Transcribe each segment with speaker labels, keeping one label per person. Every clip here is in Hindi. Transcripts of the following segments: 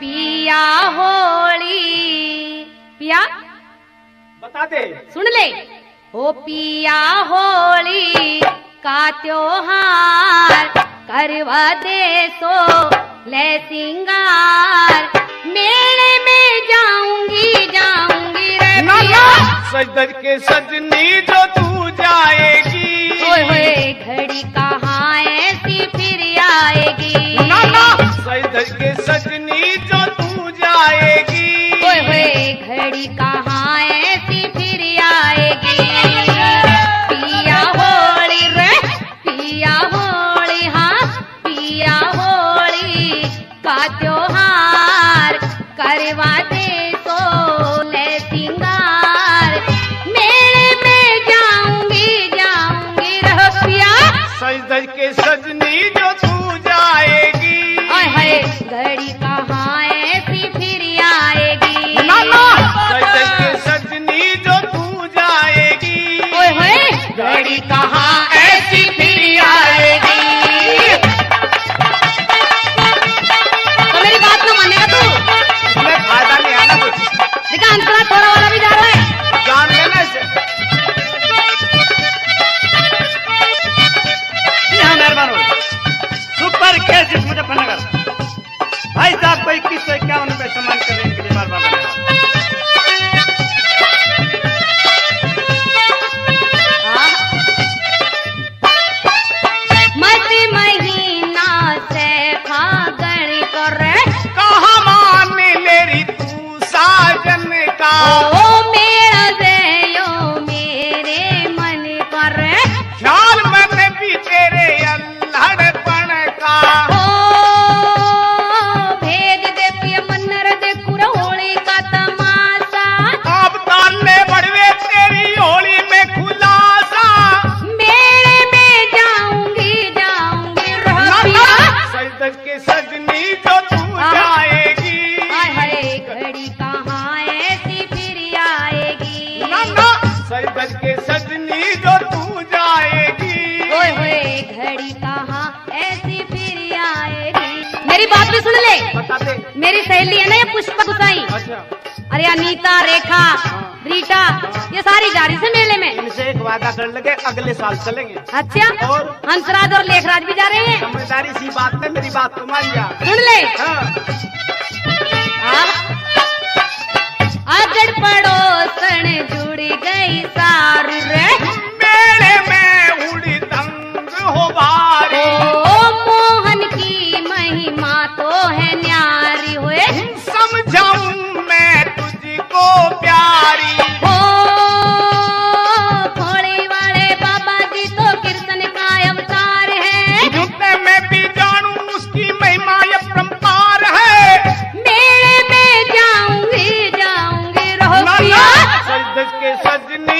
Speaker 1: पिया होली। पिया?
Speaker 2: बता दे
Speaker 1: सुन ले ओ पिया होली का त्योहार करवा दे सो ले सिंगार। मेले में जाऊँगी जाऊँगी रे
Speaker 2: ना
Speaker 1: पिया।
Speaker 2: ना सज के सजनी सज के सजनी जो तू जाएगी।
Speaker 1: ओए हाय। घड़ी कहाँ ऐसी फिर आएगी।
Speaker 2: ना ना सज के सजनी जो तू जाएगी।
Speaker 1: ओए घड़ी कहाँ तू
Speaker 2: हाँ। जाएगी।
Speaker 1: घड़ी कहाँ ऐसी फिर आएगी?
Speaker 2: ना ना सज के सजनी जो तू जाएगी।
Speaker 1: घड़ी कहाँ ऐसी फिर आएगी? मेरी बात भी सुन ले। मेरी सहेली है ना ये पुष्पा गुसाई?
Speaker 2: अच्छा।
Speaker 1: अरे अनीता रेखा रीटा ये सारी जा रही है मेले में।
Speaker 2: इनसे एक वादा कर लगे अगले साल चलेंगे।
Speaker 1: अच्छा
Speaker 2: और?
Speaker 1: हंसराज और लेखराज भी जा रहे हैं।
Speaker 2: समझदारी सी बात में मेरी बात जा
Speaker 1: सुन ले।
Speaker 2: हाँ।
Speaker 1: अगर पड़ोसन जुड़ गई सारू रे।
Speaker 2: मेले में उड़ी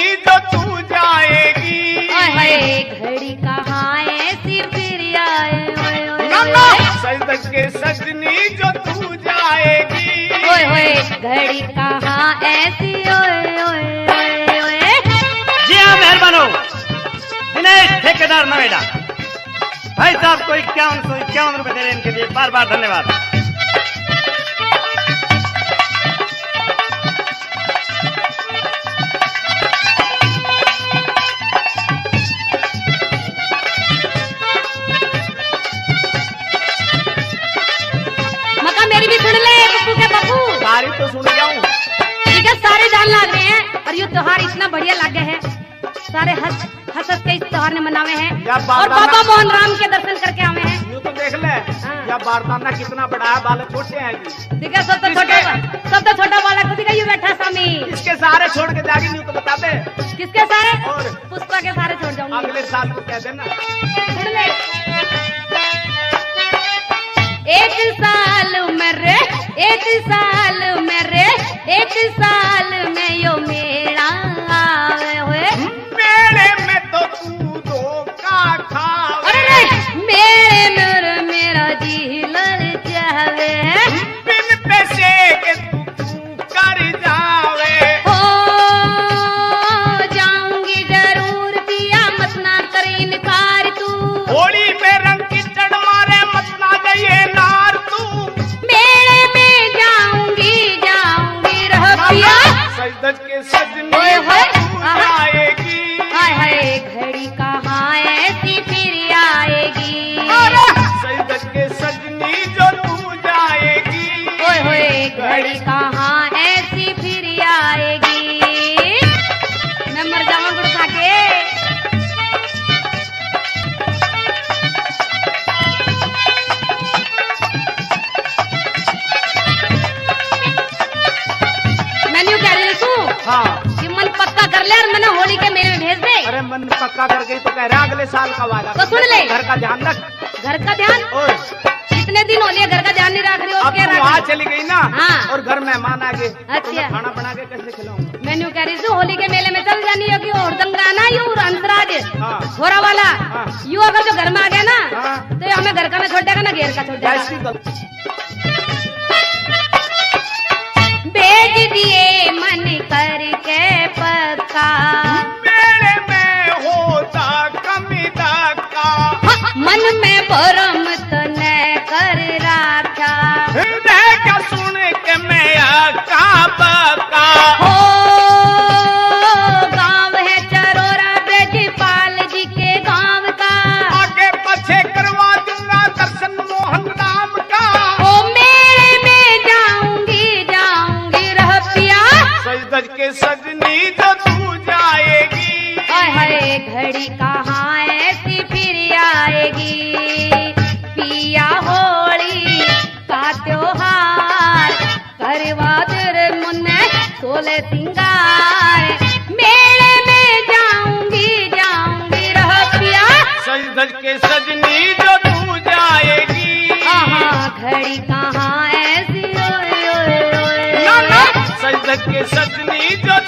Speaker 2: सजनी जो तू जाएगी।
Speaker 1: घड़ी कहाँ ऐसी फिर आए ओए ओए
Speaker 2: ना ना।
Speaker 1: ओए।
Speaker 2: सज के सजनी जो तू जाएगी।
Speaker 1: ओए ओए घड़ी कहाँ ऐसी ओए ओए ओए ओए।
Speaker 3: जी हाँ मेहरबान। हो दिनेश ठेकेदार नोएडा भाई साहब को इक्यावन सौ इक्यावन रुपए दे रहे हैं इनके लिए। बार बार धन्यवाद।
Speaker 2: सारी तो सुन जाऊँ।
Speaker 1: ठीक है सारे जान लाग रहे हैं और ये त्योहार इतना बढ़िया लगे है। सारे हंस हंस के इस त्योहार ने मनावे हैं। और बाबा मोहन राम के दर्शन करके आवे हैं।
Speaker 2: यूँ तो देख ले या बारदाना कितना बड़ा है बाल छोटे हैं
Speaker 1: है सब तो छोटा सब तो छोटा वाला खुद का ये बैठा स्वामी
Speaker 2: इसके सारे छोड़ के जागी यूँ तो बता दे।
Speaker 1: किसके सारे?
Speaker 2: और?
Speaker 1: पुष्पा के सारे छोड़ जाऊँगी।
Speaker 2: अगले साल को कह देना।
Speaker 1: एक साल में रे एक साल में रे एक साल में यो मेरा आवे हुए।
Speaker 2: मेरे में तो तू धोखा खावे।
Speaker 1: अरे मेरा मन पक्का कर
Speaker 2: गई तो कह रहा अगले साल का वादा
Speaker 1: तो सुन ले।
Speaker 2: घर का ध्यान रख
Speaker 1: घर का ध्यान कितने दिन हो लिए घर का ध्यान नहीं रख रही हो
Speaker 2: अब
Speaker 1: क्या
Speaker 2: वहाँ चली गई ना
Speaker 1: हाँ।
Speaker 2: और घर मेहमान आ गए
Speaker 1: अच्छा।
Speaker 2: तो खाना बना के कैसे खिलाऊँगा
Speaker 1: मैं यूँ कह रही थी होली के मेले में चल जानी होगी और दंगराना यू हंसराज
Speaker 2: हाँ।
Speaker 1: घोड़ा वाला
Speaker 2: हाँ।
Speaker 1: यू अगर जो घर में आ गया ना
Speaker 2: हाँ।
Speaker 1: तो हमें घर का ना छोड़ देगा ना घेर का छोड़ देगा
Speaker 2: का
Speaker 1: ओ मेले में जाऊँगी जाऊँगी रह पिया।
Speaker 2: सज धज के सजनी जो तू जाएगी।
Speaker 1: घड़ी कहाँ सोले सिंगार मेले में जाऊँगी जाऊँगी रह पिया।
Speaker 2: सज के सजनी जो तू जाएगी।
Speaker 1: घड़ी कहाँ ऐसी?
Speaker 2: सज के सजनी जो